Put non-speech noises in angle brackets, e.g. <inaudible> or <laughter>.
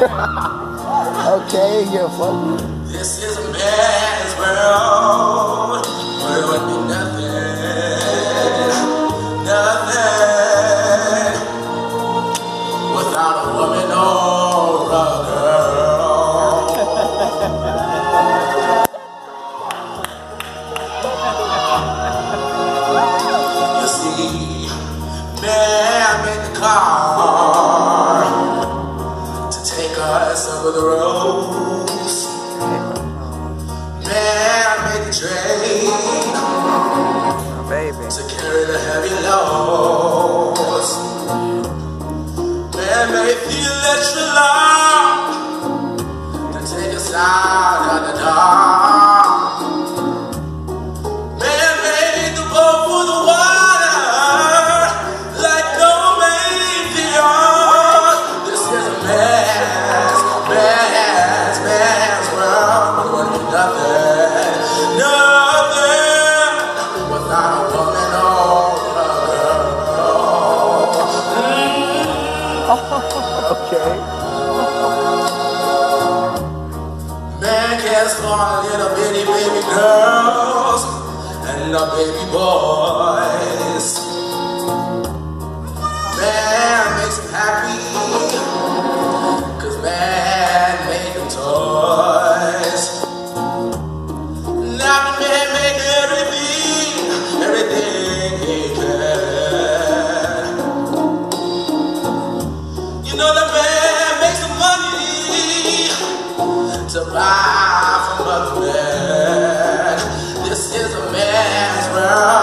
<laughs> okay, you're funny. This is a man's world. Where would be nothing, nothing without a woman or a girl. You see, man made the the. Man made the train Oh, baby. to carry the heavy loads. Man made the electric light to take us out baby boys. Man know the man makes the money to buy from other men. This is a man's world,